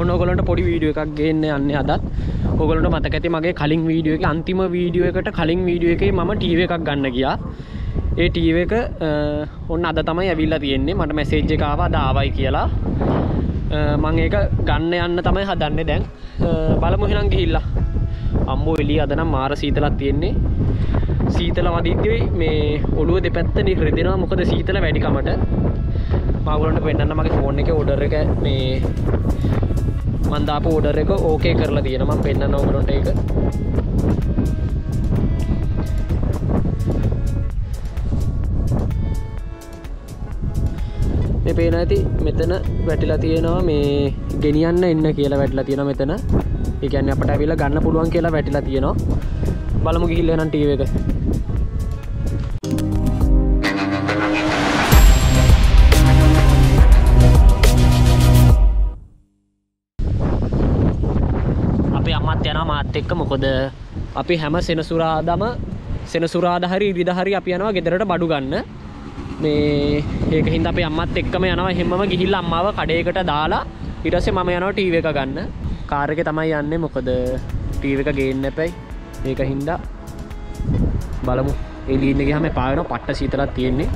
ඔන්න ඔගලන්ට පොඩි වීඩියෝ එකක් ගේන්න යන්න අදත්. ඔගලට මතක ඇති මගේ කලින් වීඩියෝ එක අන්තිම වීඩියෝ එකට කලින් වීඩියෝ එකේ මම ටීව එකක් ගන්න ගියා. ඒ ටීව එක ඔන්න අද තමයි ඇවිල්ලා තියෙන්නේ. මට මැසේජ් එකව දාවයි කියලා. මං ඒක ගන්න යන්න තමයි හදන්න දැන්. බලමුහෙනම් ගිහිල්ලා. අම්බෝ එලි අදනම් මාර සීතලත් තියෙන්නේ. සීතල වදිද්දී මේ ඔළුව දෙපැත්ත නිරදෙනවා මොකද සීතල වැඩිකමට මගලන්ට පෙන්න්න මගේ ෆෝන් එක ඔඩර එක මේ මන්දාප ඕඩර එක ඕකේ කරලා තියෙන මම පෙන්න්න ඔගලොන්ට එක මේ පේන ඇති මෙතන වැටිලා තියෙනවා මේ ගෙනියන්න එන්න කියලා වැටලා තියෙන මෙතන. එකන්න අපට ඇවිල ගන්න පුළුවන් කියලා වැටිලා තියෙනවා. බලමු ගිහිල්ලනම් ටීව එක. මාත් එක්ක මොකොද අපි හැම සෙනසුරාදම සෙනසුරාද හරි ඉරිද හරි අපි යනවා ගෙදරට බඩු ගන්න. මේ ඒක හින්ද අපි අම්මත් එක්කම යනවා. එහෙමම ගිහිල්ලා අම්මාව කඩේකට දාලා ඊට පස්සේ මම යනවා ටීවී එක ගන්න. කාර් එකේ තමයි යන්නේ. මොකද ටීවී එක ගේන්න එපයි. ඒක හින්දා බලමු. එළිය ඉන්න ගියාම පාවෙනවා පට්ට සීතලක් තියෙන්නේ.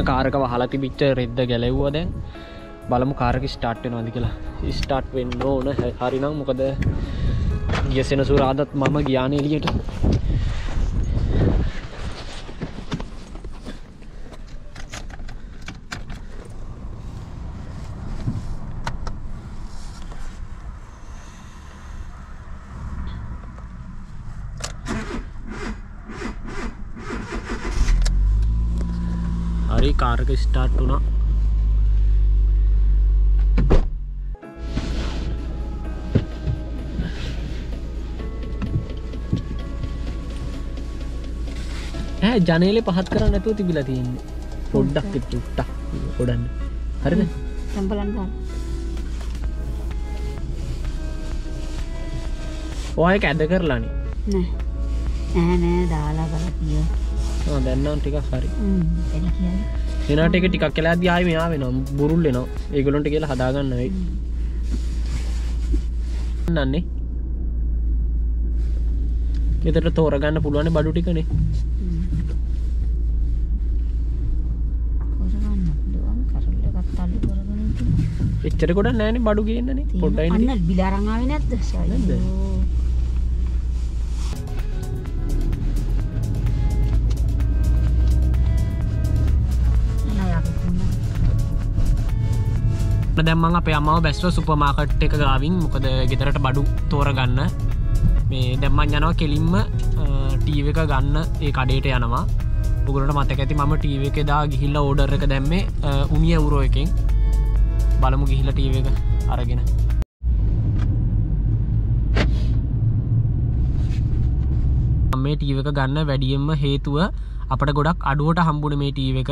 ඔන්න කාරක වහලා තිබිච්ච රෙද්ද ගැලව්ව දැන්? බලමු කාරක ස්ටාර්ට් වෙනවාද කියලා. ස්ටාර්ට් වෙන්න ඕන. හරිනම් මොකද? ගිය සෙනසුරාදත් මම ගියාන එලියට හරි කාරක ස්ටාර්ට් වුණා ඈ ජනේලේ පහත් කරන්න නැතුව තිබිලා තියෙන්නේ පොඩ්ඩක් චුට්ටක් පොඩන්න හරිද සම්පලන් ගන්න. ඔය ඇද කරලානේ නෑ. නෑ දාලා බලලා කිය. ආ දැන් නම් ටිකක් හරි. එල කියන්නේ. එනට එක ටිකක් කලා දයාය මෙයා වෙනම් බුරුල් වෙනවා. ඒගොලොන්ට කියලා හදාගන්න වෙයි. නන්නේ එතට තෝරගන්න පුළුවන් බඩු ටිකනේ. එච්චර කොට නෑන බඩු ගන්නන්නේ පොඩ්ඩයි අන්න බිලාරං දැම්මන් අප අමාව බැස්ව සුපමාකට් එක ගාවින්. මොකද ගෙදරට බඩු තෝරගන්න. මේ දැම්මන් යනවා කෙලින්ම ටීව එක ගන්න. ඒ කඩේට යනවා. උගලට මතක ඇති මම ටීව එක දා ගිහිල්ල ඕඩර් එක දැම්මේ උනිය වුරෝ එකින්. බලමු ගිහිල්ල ටීව එක අරගෙන. මේ ටීව එක ගන්න වැඩියෙන්ම හේතුව අපට ගොඩක් අඩුවට හම්බුණ මේ ටීව එක.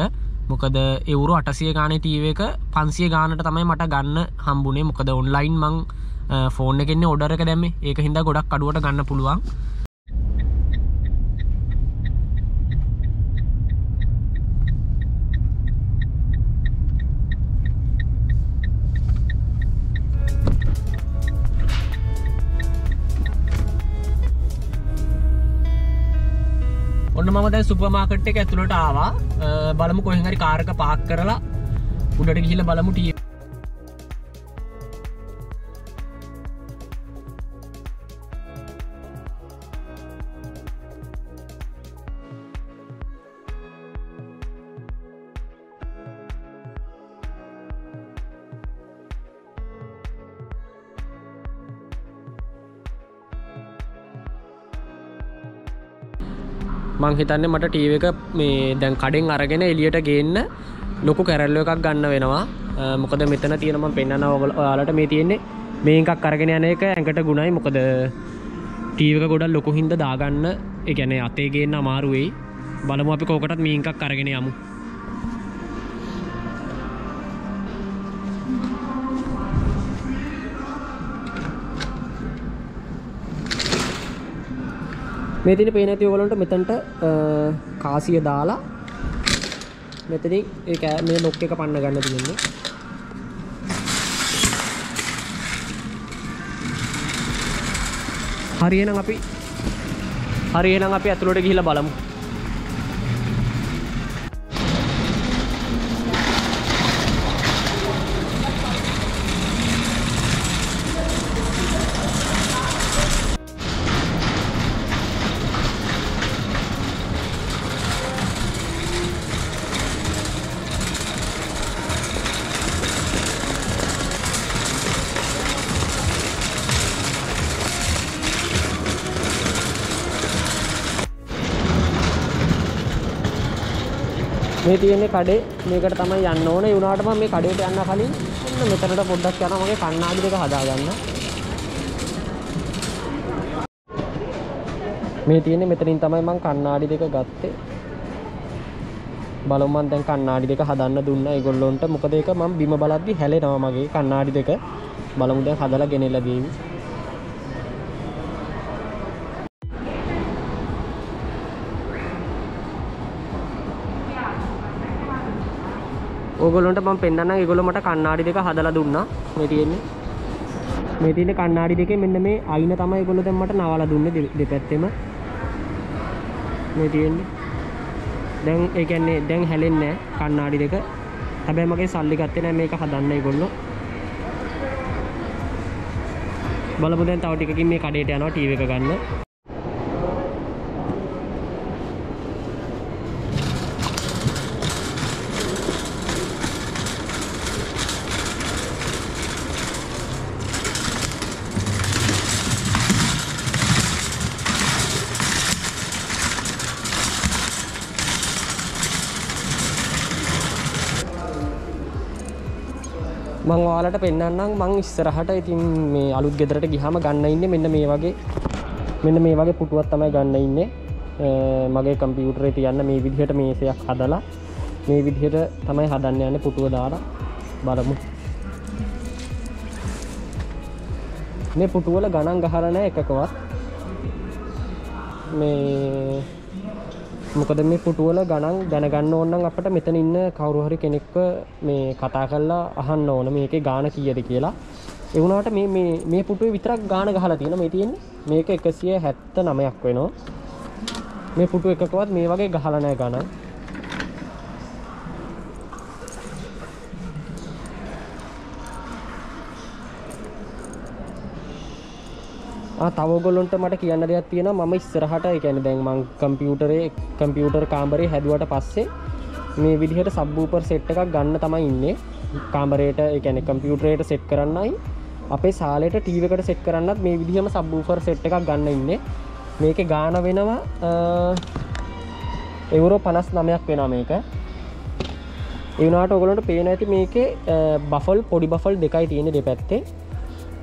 මොකද එවුරු අටසිය ගාන ටීව එක පන්සිය ගානට තමයි මට ගන්න හම්බුනේ. මොකද ඔන්ලයින් මං ෆෝර්න එකෙන්නේ ඔඩරක දැම ඒක හිද ගොඩක් අඩුවට ගන්න පුළුවන්. ඔන්න මම දැන් සුපමාකට් එක ඇතුළට ආවා. අ, බලමු කොහෙහරි කාරක පාක් කරලා උඩට ගිහිල බලමු ටිය මං හිතන්නේ මට ටීව එක මේ දැන් කඩෙන් අරගෙන එලියට ගේන්න ලොකු කැරල්ල එකක් ගන්න වෙනවා. අ, මොකද මෙතන තියෙනම පෙන්න්න ඔයාලට මේ තියෙන්නේ මේ එකක් අරගෙන යන එක ඇඟට ගුණයි. මොකද ටීවක ගොඩල් ලොකු හින්ද දාගන්න එකැන අතේගේන්න අමාරුවෙයි. බලමු අපි කෝකටත් මේ එකක් අරගෙන යමු. මේ තින පේන ඇති ඔයගලන්ට මෙතනට අ, කාසිය දාලා මෙතනින් ඒ කෑ මේ ලොක් එක පන්න ගන්න තියෙන්නේ. හරියනම් අපි හරියනම් අපි ඇතුළට ගිහිල්ලා බලමු. මේ තියෙන්නේ කඩේ. මේකට තමයි යන්න ඕන. ඒ වුණාට මම මේ කඩේට යන්න කලින් ඔන්න මෙතනට පොඩ්ඩක් යනවා. මගේ කණ්ණාඩි දෙක හදාගන්න. මේ තියෙන්නේ මෙතනින් තමයි මම කණ්ණාඩි දෙක ගත්තේ. බලමු මම දැන් කණ්ණාඩි දෙක හදන්න දුන්නා. ඒගොල්ලොන්ට මොකද ඒක? මම බිම බලද්දි හැලෙනවා මගේ කණ්ණාඩි දෙක. බලමු දැන් හදලා ගෙනෙලා දීවි ඕගොල්ලොන්ට මම පෙන්වන්නම් ඒගොල්ලෝ මට කණ්ණාඩි දෙක හදලා දුන්නා. මේ තියෙන්නේ. මේ තියෙන්නේ කණ්ණාඩි දෙකේ මෙන්න මේ අයින තමයි ඒගොල්ලෝ දැන් මට නවලා දුන්නේ දෙ- දෙපැත්තෙම. මේ තියෙන්නේ. දැන් ඒ කියන්නේ දැන් හැලෙන්නේ නැහැ කණ්ණාඩි දෙක. හැබැයි මගේ සල්ලි ගත්තේ නැහැ මේක හදන්න ඒගොල්ලෝ. බලමු දැන් තව ටිකකින් මේ කඩේට යනවා ටීවී එක ගන්න. මං ඔයාලට පෙන්වන්නම් මං ඉස්සරහට. ඉතින් මේ අලුත් ගෙදරට ගිහාම ගන්න ඉන්නේ මෙන්න මේ වගේ. මෙන්න මේ වගේ පුටුවක් තමයි ගන්න ඉන්නේ. අ, මගේ කම්පියුටරේ තියන්න මේ විදිහට මේසයක් හදලා මේ විදිහට තමයි හදන්න යන්නේ පුටුව දාලා බලමු. මේ පුටුවල ගණන් ගහලා නැහැ එකකවත්. මේ මොකද මේ පුටුවල ගණන් දැනගන්න ඕන නම් අපිට මෙතන ඉන්න කවුරු හරි කෙනෙක්ව මේ කතා කරලා අහන්න ඕන මේකේ ගාන කීයද කියලා. ඒ වුණාට මේ මේ මේ පුටුවේ විතරක් ගාන ගහලා තියෙන මේ තියෙන්නේ මේක 179ක් වෙනවා. මේ පුටු එකකවත් මේ වගේ ගහලා නැහැ ගණන්. ආ තව ඔයගොල්ලන්ට මට කියන්න දෙයක් තියෙනවා. මම ඉස්සරහට ඒ කියන්නේ දැන් මම කම්පියුටරේ කම්පියුටර් කාමරේ හැදුවට පස්සේ මේ විදිහට සබ්වූෆර් සෙට් එකක් ගන්න තමයි ඉන්නේ. කාමරේට ඒ කියන්නේ කම්පියුටරේට සෙට් කරන්නයි. අපේ සාලේට ටීවී එකට සෙට් කරන්නත් මේ විදිහම සබ්වූෆර් සෙට් එකක් ගන්න ඉන්නේ. මේකේ ගාන වෙනවා අ, එවරෝ 59ක් වෙනවා මේක. ඒ වුණාට ඔයගොල්ලන්ට පේන ඇති මේකේ බෆල් පොඩි බෆල් දෙකයි තියෙන්නේ දෙපැත්තේ.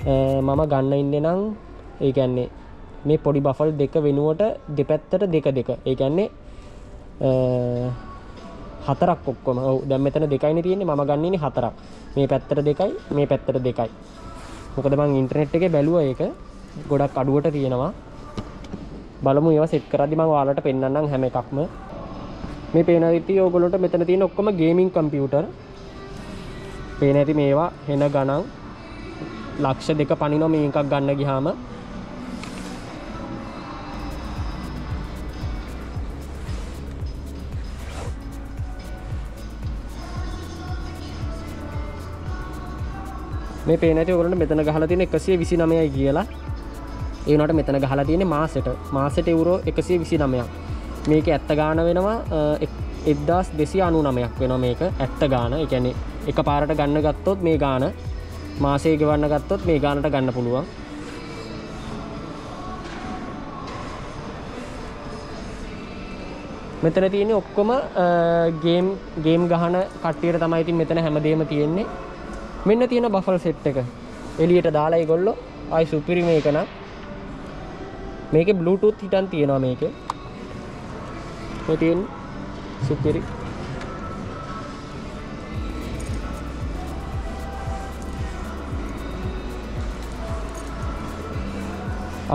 අ, මම ගන්න ඉන්නේ නම් ඒ කියන්නේ මේ පොඩි බෆල් දෙක වෙනුවට දෙපැත්තට දෙක දෙක. ඒ කියන්නේ හතරක් ඔක්කොම. ඔව් දැන් මෙතන දෙකයිනේ තියෙන්නේ. මම ගන්නන්නේ හතරක්. මේ පැත්තට දෙකයි මේ පැත්තට දෙකයි. මොකද මං ඉන්ටර්නෙට් එකේ බැලුවා ඒක. ගොඩක් අඩුවට තියෙනවා. බලමු ඒවා සෙට් කරද්දි මම ඔයාලට පෙන්වන්නම් හැම එකක්ම. මේ පේන විදිහට ඕගොල්ලන්ට මෙතන තියෙන ඔක්කොම ගේමින් කම්පියුටර් පේන ඇති මේවා. හෙන ගණන්. ලක්ෂ දෙක පනිනවා මේ එකක් ගන්න ගියාම. මේ පේන ඇති ඔයගොල්ලන්ට මෙතන ගහලා තියෙන 129යි කියලා. ඒ වුණාට මෙතන ගහලා තියෙන්නේ මාසෙට. මාසෙට යුරෝ 129ක් මේක ඇත්ත ගාන වෙනවා එක්දස් දෙසි අනු නමයක් වෙන මේක. ඇත්ත ගාන. එකැනෙ එක පාරට ගන්න ගත්තොත් මේ ගාන මාසේ ගෙවන්න ගත්තොත් මේ ගානට ගන්න පුළුවන්. මෙතන තියෙන්නේ ඔක්කොම ගේම් ගේම් ගහන කට්ටියට තමයි ඉතින් මෙතන හැමදේම තියෙන්නේ. මෙන්න තියෙන බෆල් සෙට් එක. එළියට දාලා ඒගොල්ලෝ ආයි සුපිරි මේක නම්. මේකේ බ්ලූටූත් හිටන් තියෙනවා මේකේ. මේ තියෙන්නේ සුපිරි.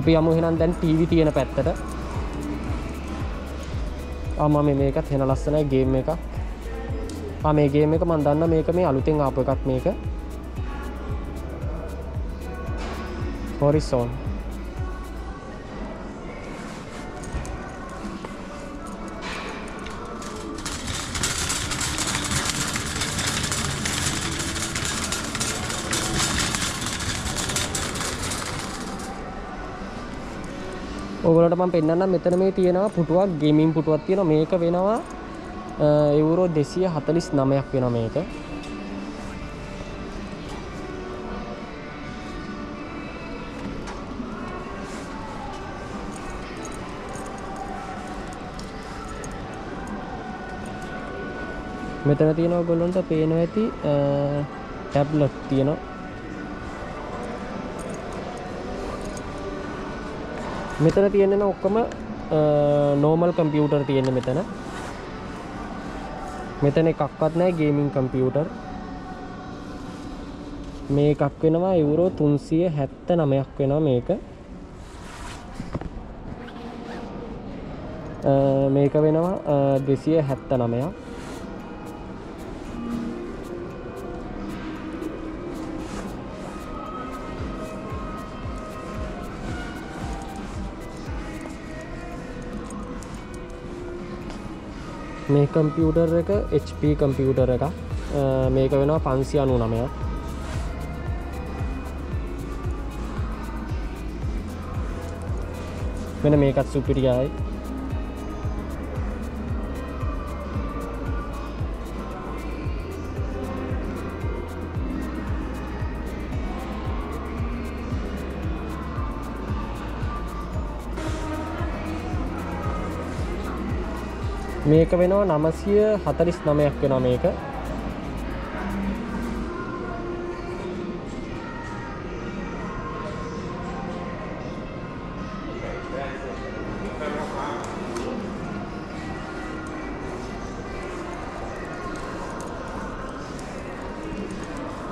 අපි යමු එහෙනම් දැන් ටීවී තියෙන පැත්තට. ආ මම මේකත් වෙන ලස්සනයි ගේම් එකක්. ආ මේ ගේම් එක මම දන්නා මේක මේ අලුතෙන් ආපු එකක් මේක. හොරිසෝන් ඔගලට මම පෙන්න්න මෙතන මේ තියෙනවා පුටුවක් ගෙමින් පුටුවක් තියෙන මේක වෙනවා එවරෝ දෙසිය හතලිස් නමයක් වෙන මේක. මෙතන තියෙන ඔයගොල්ලන්ට පේනවා ඇති ටැබ්ලට් තියෙනවා. මෙතන තියෙන ඔක්කොම නෝමල් කම්පියුටර් තියෙන මෙතන. මෙතන එකක්වත් නැහැ ගේමින් කම්පියුටර් මේ එකක් වෙනවා යුරෝ 379ක් වෙනවා මේක. මේක වෙනවා 279ක් මේ කම්පියුටර් එක HP කම්පියුටර් එක මේක වෙනවා පන්සි අනු නමය වෙන මේකත් සුපිරියයි. මේක වෙනවා නමසිය හතලිස් නමයක් වෙනවා මේක.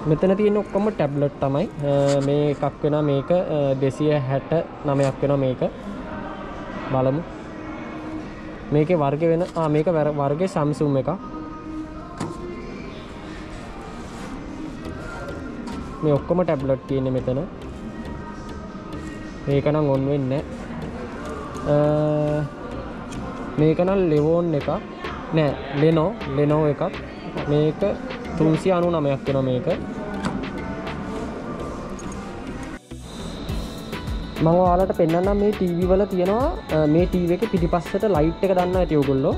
මෙතන තියෙන ඔක්කොම ටැබ්ලට් තමයි. මේ එකක් වෙන මේක දෙසිය හැට නමයක් වෙන මේක. බලමු. මේක වර්ග වෙන මේක වර්ග සම්සුම් එක මේ ඔක්කොම ටැබ්ලට් තියෙන්නේ මෙතන. මේක නම් ඔන් වෙන්න මේක නම් ලෙවෝන් එක නෑ ලෙනෝ ලෙනෝ එකක්. මේක තුන්සි අනු නමයක් වෙන මේක. මම ඔයාලට පෙන්වන්නම් මේ ටීවී වල තියෙනවා මේ ටීවී එකේ පිටිපස්සට ලයිට් එක දාන්න ඇති ඔයගොල්ලෝ.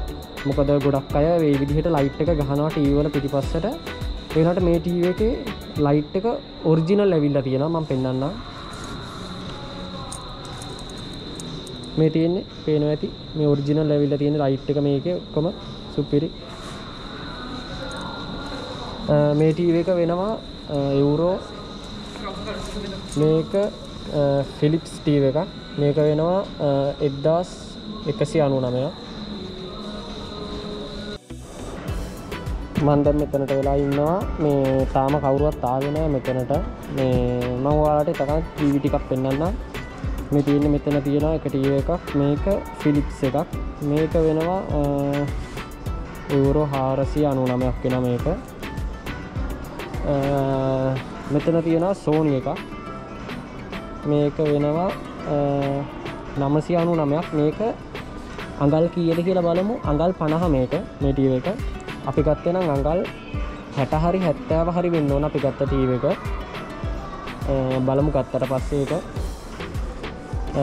මොකද ගොඩක් අය මේ විදිහට ලයිට් එක ගහනවා ටීවී වල පිටිපස්සට. ඒ වුණාට මේ ටීවී එකේ ලයිට් එක ඔරිජිනල් ඇවිල්ලා තියෙනවා මම පෙන්වන්නම්. මේ තියෙන්නේ පේනවා ඇති මේ ඔරිජිනල් ඇවිල්ලා තියෙන ලයිට් එක මේකේ ඔක්කොම සුපිරි. මේ ටීවී එක වෙනවා යුරෝ මේක ෆිලිප්ස් ටීව එක මේක වෙනවා එද්දාස් එකසි අනු නමය මන් දැන් මෙතනට වෙලා ඉන්නවා. මේ තාම කවුරුවත් ආවේ නැහැ මෙතනට. මේ මම ඔයාලට එකක් ටීවී ටිකක් පෙන්වන්නම් මේ තියෙන්නේ මෙතන තියෙනවා එක ටීවී එකක්. මේක ෆිලිප්ස් එකක්. මේක වෙනවා යුරෝ 499ක් වෙනවා මේක. අ, මෙතන තියෙනවා සෝනි එකක්. මේක වෙනවා නමසි අනු නමයක් මේක අඟල් කියද කියලා බලමු. අඟල් පණහ මේක මේ ටීව එක. අපි ගත්තේ නම් අඟල් හැට හරි හැත්තෑව හරි වෙන්න ඕන අපි ගත්ත ටීව එක. අ, බලමු ගත්තට පස්සේ එක අ,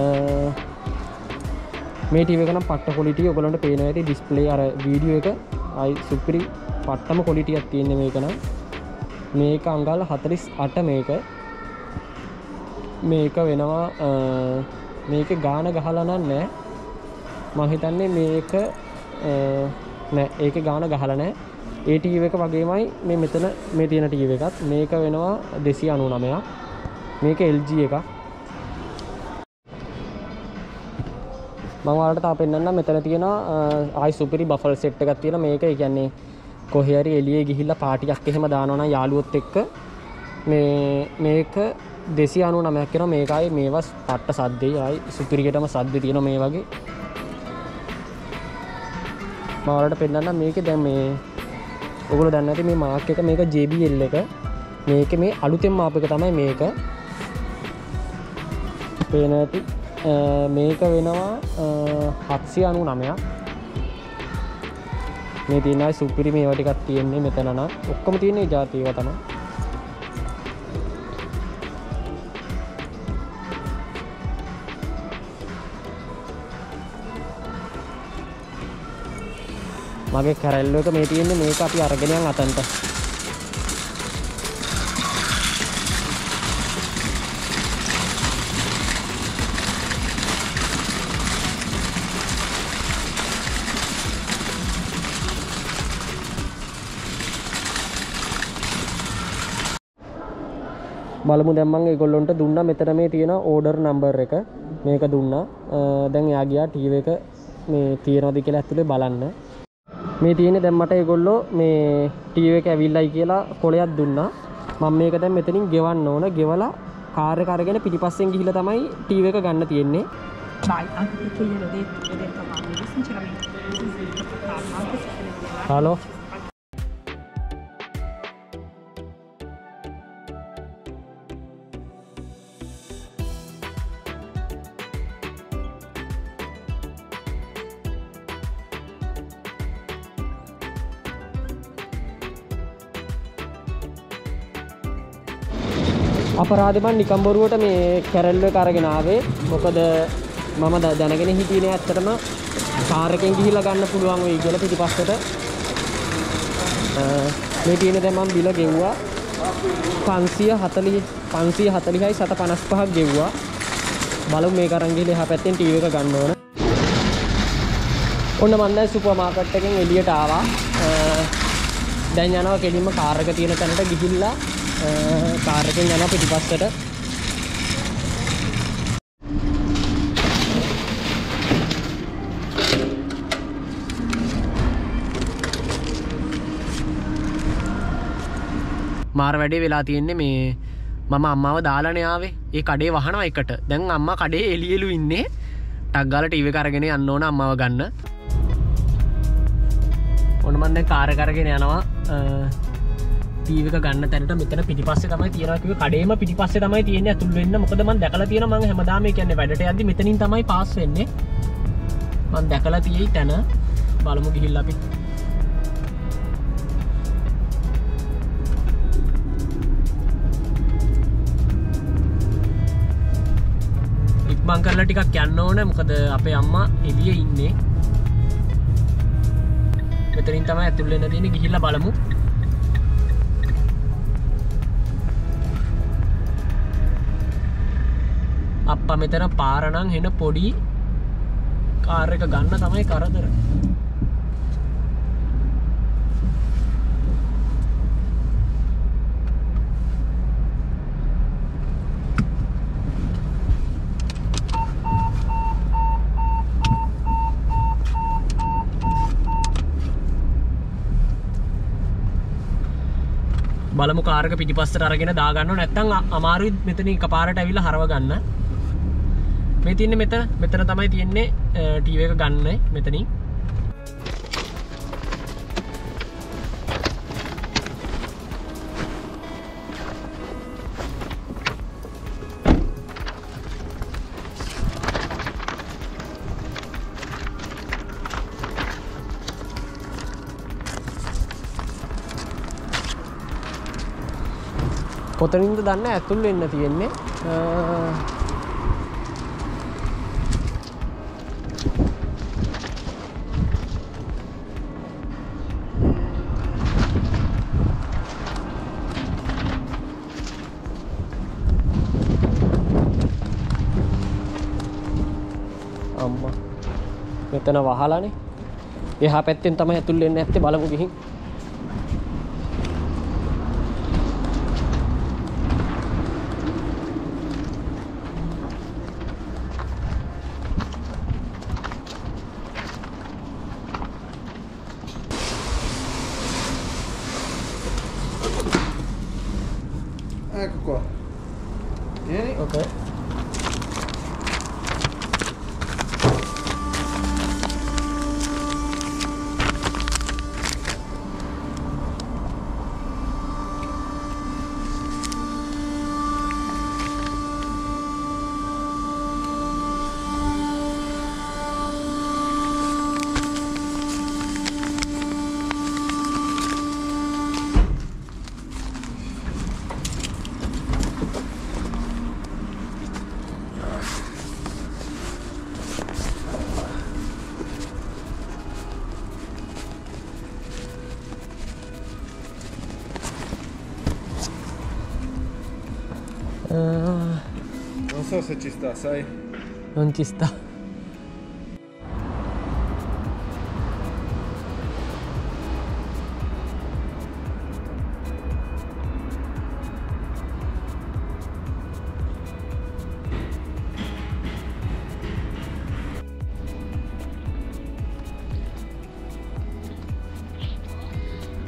මේ ටීව එක නම් පට්ට කොලිටිය ඔගලන්ට පේන ඇති ඩිස්පලේ අර වීඩියෝ එක. අයි සුපිරි පට්ටම කොලිටියක් තියෙන මේක නම්. මේක අංගල් හතලිස් අට මේක. මේක වෙනවා අ, මේක ගාන ගහලනන් නෑ. මහිතන්නේ මේක අ, නෑ ඒක ගාන ගහල නෑ. ඒ ටීව එක වගේමයි මේ මෙතන මේ තියෙන ටීව එකත්. මේක වෙනවා දෙසි අනු නමයක් මේක එල්ජ එක මංවාලට තා පෙන්න්න මෙතන තියෙන ආයි සුපිරි බෆල් සෙට් එකක් තියෙන මේක කියන්නේ කොහරි එලිය ගිහිල්ල පාටියක් එහෙම දානවන යාලුවොත් එක්ක. මේ මේක දෙසි අනු නමයක් කෙන මේකයි මේවස් පට්ට සද්දේ අයි සුපිරිකටම සද්ද තියෙන මේ වගේ. මවලට පෙන්න්න මේක දැන් මේ ඔගුල දන්න ඇති මේ මාක් එක මේක ජBL එක. මේක මේ අලුතෙන් මාපක තමයි මේක. පේන ඇති. අ, මේක වෙනවා හත්සි අනු නමයක් මේ තියනයි සුපිරි මේ වටිකත් තියෙන්නේ මෙතනන ඔක්කොම තියන්නේ ජාතිීව තම මගේ කැරල්ල එක මේ තියෙන්නේ මේක අපි අරගෙනයන් අතන්ට. බලමු දැම්මන් ඒගොල්ලොන්ට දුන්න. මෙතන මේ තියෙන ඕඩර් නම්බර් එක මේක දුන්නා. අ, දැන් යාගයා ටීව එක මේ තියෙනවද කියලා ඇතුළේ බලන්න. මේ තියෙන දැම්මට ඒගොල්ලෝ මේ ටීව එක ඇවිල්ලයි කියලා කොලයක් දුන්නා. මම මේක දැන් මෙතනින් ගෙවන්න ඕන. ගෙවලා කාර්ය කරගෙන පිටිපස්සෙන් ගිහිල්ලා තමයි ටීව එක ගන්න තියෙන්නේ. Vai, අපරාධබන් නිකම්බොරුවට මේ කැරල්ව කරගෙනාවේ මොකද මම ද- දැනගෙන හිටියන ඇත්තටම. කාරකෙන් ගිහිල ගන්න පුළුවන් වෙයි කියල පිටිපස්සට. අ, මේ තියෙන දැමම් බිල ගෙව්වා. පන්සිය හතලි පන්සිය හතලිහයි සත පනස් පහක් ගෙව්වා බලු මේ කරංගිලි හ පැත්තෙන් ටීව එක ගන්න ඕන. ඔන්න මන්දයි සුපමාකට්ටකින් එලියට ආවා. අ, දැන් යනවා කෙලින්ම කාරක තියෙන තැනට ගිහිල්ලා. අ, කාරකෙන් යන පිටිපස්සට. මාර වැඩේ වෙලා තියෙන්නේ මේ මම අම්මාව දාලනයාවේ ඒ කඩේ වහනව එකට. දැන් අම්ම කඩේ එලියලු ඉන්නේ. ටක්ගල ටීව කරගෙන යන්න ඕන අම්මාව ගන්න. ඔනමන්ද කාර කරගෙන යනවා. තීවක ගන්න තැනට මෙතන පිටිපස්ස තමයි තියෙනකිව කඩේම පිටිපස්ස තමයි තියෙන ඇතුල් වෙන්න මොකදම දැකල තියෙන මං හැමදාම කියන්න වැඩට ඇද මෙතනින් තමයි පස් වෙන්නේ. මන් දැකලා තියෙයි තැන. බලමු ගිහිල් අපි. ඉක්මං කරලා ටිකක් යන්න ඕන. මොකද අපේ අම්මා එලිය ඉන්නේ. මෙතරින් තම ඇතුල්ලෙන තියෙන ගිහිල්ල බලමු. අප මෙතන පාරණං හෙන පොඩි කාර එක ගන්න තමයි කරදර. බලමු කාරක පිටිපස්සට අරගෙන දාගන්න නැත්තං අමාරුයි මෙතන එක පාරට ඇවිල්ල හරව ගන්න. මේ තියන්නේ මෙත මෙතන තමයි තියෙන්නේ ටීව එක ගන්න මෙතනින්. කොතනින්ද දන්න ඇතුල් වෙන්න තියෙන්නේ අ, අම්මා මෙතන වහලානේ එහා පැත්තෙන් තමයි ඇතුල් වෙන්න ඇත්තේ බලමු ගිහින් Ecco qua. Non so se ci sta, sai? non ci sta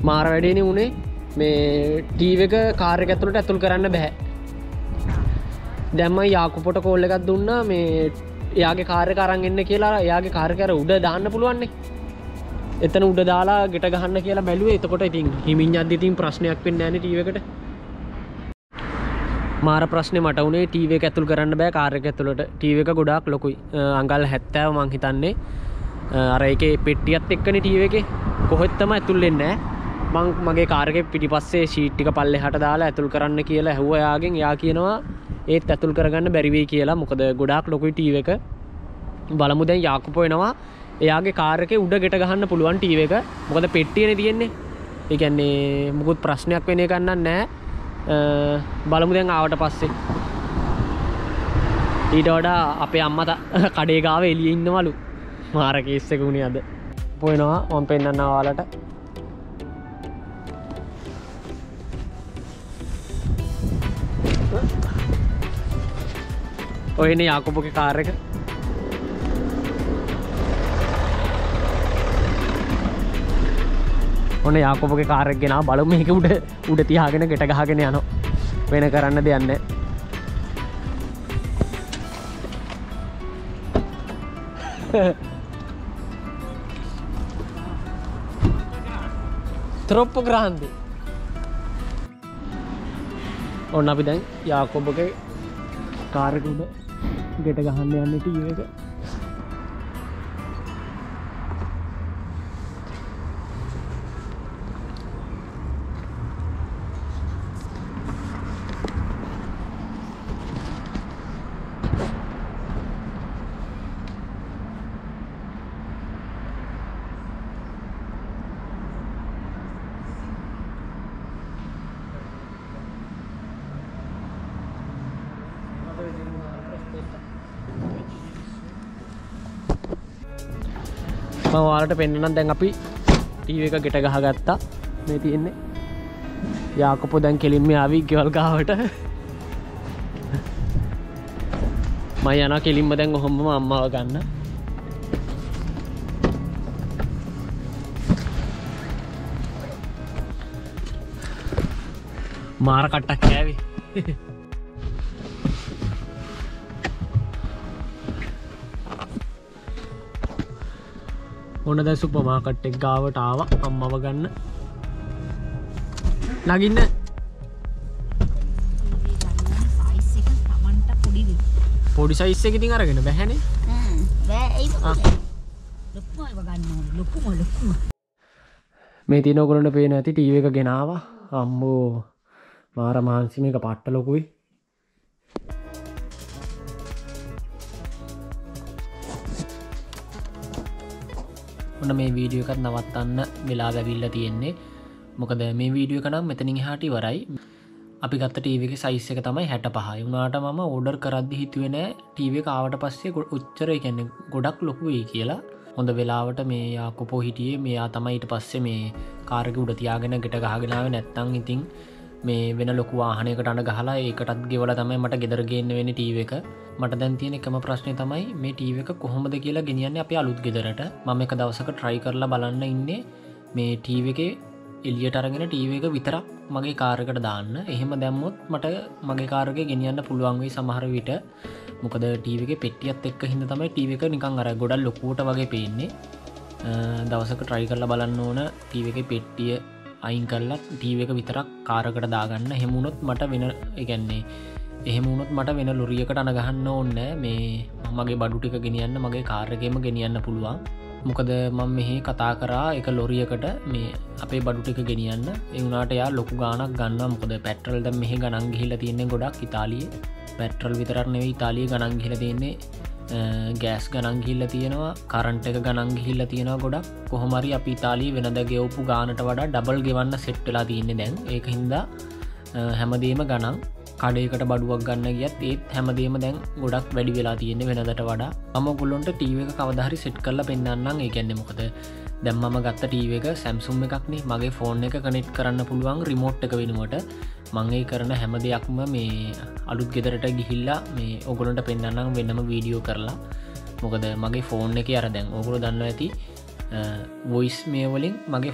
මාර වැඩේන වුණේ මේ ටීව එක කාරක ඇතුළට ඇතුල් කරන්න බැහැ දැම්ම යාකුපොට කෝල්ල එකත් දුන්නා මේ එයාගේ කාරය කරන්න එන්න කියලා එයාගේ කාරකර උඩ දාන්න පුළුවන්නේ. එතන උඩ දාලා ගෙට ගහන්න කියලා බැලුව. එතකොට ඉතින් හිමින් අධ්‍යතින් ප්‍රශ්නයක් වෙන්න ෑන ටීවකට මාර ප්‍රශ්නය මට වනේ ටීව එක ඇතුල් කරන්න බෑ කාරක ඇතුළට. ටීව එක ගොඩක් ලොකුයි. අංගල් හැත්තෑව මං හිතන්නේ. අර එක පෙට්ටියත් එක්කන ටීව එක. කොහෙත්තම ඇතුල්ලෙන්න මං මගේ කාරක පිටිපස්සේ ශීට්ටික පල්ලෙ හට දාලා ඇතුල් කරන්න කියලා හැවයාගෙන් යා කියනවා ඒත් ඇතුල් කරගන්න බැරිවේ කියලා. මොකද ගොඩක් ලොකුයි ටීව එක. බලමු දැන් යාකුපොයනවා එයාගේ කාරක උඩ ගෙට ගහන්න පුළුවන් ටීව එක. මොකද පෙට්ටියන තියෙන්නේ. එකන්නේ මුකුත් ප්‍රශ්නයක් වෙන කන්න නෑ බලමු දැන් ආවට පස්සේ. ඊට වඩා අපේ අම්මත කඩේගාව එලිය ඉන්නවලු. මාරකේස්සක වුණේ අද. පොයනවා ඔම් පෙන්න්න වාලට ඔයන යාකොපොක කාරක ඔන්න යාකොපක කාරක් ගෙන බලම එක උඩ උඩ තියාගෙන ගෙට ගහගෙන යන වෙන කරන්න දෙයන්න ත්‍රොප්පු ග්‍රහන්දි. ඔන්න අපි දැන් යාකොබක කාරකුඩ ගෙට ගහන්න යන්න ටීව එක. මවාලට පෙන්න්නම් දැන් අපි ටීව එක ගෙට ගහ ගත්තා. මේ තියෙන්නේ. යාකොපො දැන් කෙලින්ම ආවී ගෙවල් ගාවට. මයි යන කෙලින්ම දැන් ඔහොම්ම අම්මාව ගන්න. මාර කට්ටක් කෑවේ. ඔන්න ද සුපමාකට්ටෙක් ගාවට ආව. අම්මව ගන්න. නගින්න. එක පොඩි සයිස්ස ඉතින් අරගෙන බැහැන. ඕනේ මේ තිනෝකොලට පේන ඇති ටීව එක ගෙනාව අම්බෝ මාර මහන්සි මේක පට්ට ලොකුයි ඔන්න මේ වීඩියෝ එකත් නවත්තන්න වෙලා වැවිල්ල තියෙන්නේ. මොකද මේ වීඩියෝ කනම් මෙතනින් හාටි වරයි අපි ගත්ත ටීවක සයිස්ස එක තමයි හැට පහයි වුණට මම ඕඩර් කරද්දි හිතුවෙන ටීව කාවට පස්සේ ගොඩ උච්චර කැන්න ගොඩක් ලොකුයි කියලා. හොඳ වෙලාවට මේ යාකොපෝ හිටියේ. මෙයා තමයිට පස්සේ මේ කාරක උඩ තියාගෙන ගෙට ගහගෙනාව නැත්තං ඉතින් මේ වෙන ලොකු වාහනයකට අන ගහලා ඒකටත් ගෙවල තමයි මට ගෙදරගන්න වෙන ටීව එක. මට දැන් තියෙන එකම ප්‍රශ්නය තමයි මේ ටීව එක කොහොමද කියලා ගෙනියන්න අප අලුත් ගෙදරට. මම එක දවසක ට්‍රයි කරලා බලන්න ඉන්නේ මේ ටීව එක එලියට අරගෙන ටීව එක විතරක් මගේ කාරකට දාන්න. එහෙම දැම්මොත් මට මගේ කාරක ගෙනියන්න පුළුවන්ගේ සමහර විට. මොකද ටීව එක පෙටියත් එක් හිද තමයි ටීව එක නිකං අර ගොඩල් ලොකූට වගේ පේන්නේ. අ, දවසක ට්‍රයි කරලා බලන්න ඕන ටීව එක පෙට්ටිය අයින් කරලා ටීව එක විතරක් කාරකට දාගන්න. හෙමුණොත් මට වෙන එකන්නේ එහෙමුණොත් මට වෙන ලොරියකට අනගහන්න ඕන්න මේ මගේ බඩු ටික ගෙනියන්න මගේ කාරකෙම ගෙනියන්න පුළුවන්. මොකද මං මෙහි කතා කරා එක ලොරියකට මේ අපේ බඩු ටික ගෙනියන්න. එවුනාට යා ලොකු ගානක් ගන්න මොකද පැට්‍රල් ද මෙහි ගනන් ගිහිල තියන්නේ ගොඩක් ඉතාලිය. පැට්‍රල් විතරක් නෙවෙයි ඉතාලිය ගනන් ගිල තියන්නේ ගෑස් ගනන් ගිල්ල තියෙනවා කරන්ට එක ගනන් ගිහිල්ල තියෙනවා ගොඩක්. කොහොමරි අපි ඉතාලී වෙනද ගෙවපු ගානට වඩා ඩබල් ගෙවන්න සෙට්ටලා තියන්නේ දැන්. ඒක හින්දා අ, හැමදේම ගනන් කඩේකට බඩුවක් ගන්න ගියත් ඒත් හැමදේම දැන් ගොඩක් වැඩි වෙලා තියෙන්නේ වෙනදට වඩා. අම ගොල්ලොන්ට ටීව එක කවදහරි සෙට් කරලා පෙන්න්නම් ඒකැන්නේ මොකද? දැම්මම ගත්ත ටීව එක සැම්සුම් එකක්නේ. මගේ ෆෝන් එක කනෙට් කරන්න පුළුවන් රිමෝට් එක වෙනුවට. මංගේ කරන හැම දෙයක්ම මේ අලුත් ගෙදරට ගිහිල්ලා මේ ඔගොලන්ට පෙන්න්නම් වෙන්නම වීඩියෝ කරලා. මොකද මගේ ෆෝන් එක අර දැන් ඔගුරු දන්න ඇති වොයිස් මේ වලින් මගේ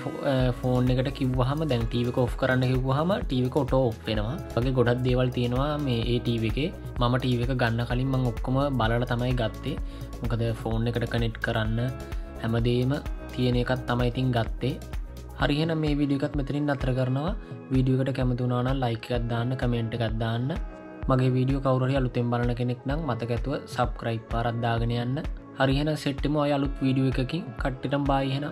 ෆෝන් එකට කිව්වහම දැන් ටීවක ඔෆ් කරන්න කිව්වහම ටීවක ඔටෝ ඔප්පෙනවා වගේ ගොඩක් දේවල් තියෙනවා මේ ඒ ටීව එක. මම ටීව එක ගන්න කලින් මං ඔක්කොම බලල තමයි ගත්තේ. මොකද ෆෝන් එකට කනෙට් කරන්න හැමදේම තියෙන එකත් තමයි ඉතින් ගත්තේ. හරිහෙන මේ විඩියකත් මෙතරින් අත්‍ර කරනවා. වීඩියකට කැමතුනාන ලයිකත් දාන්න කමෙන්ට් එකත් දාන්න. මගේ වීඩියෝ කවුරහි අලුතෙන් බලන කෙනෙක් නම් මතකැතුව සබ්ක්‍රයිප් පාරත්දාගෙන යන්න. හරිහෙන සෙට්ටම ඔය අලුත් වීඩියෝ එකකින් කට්ටිටම් බායිහෙන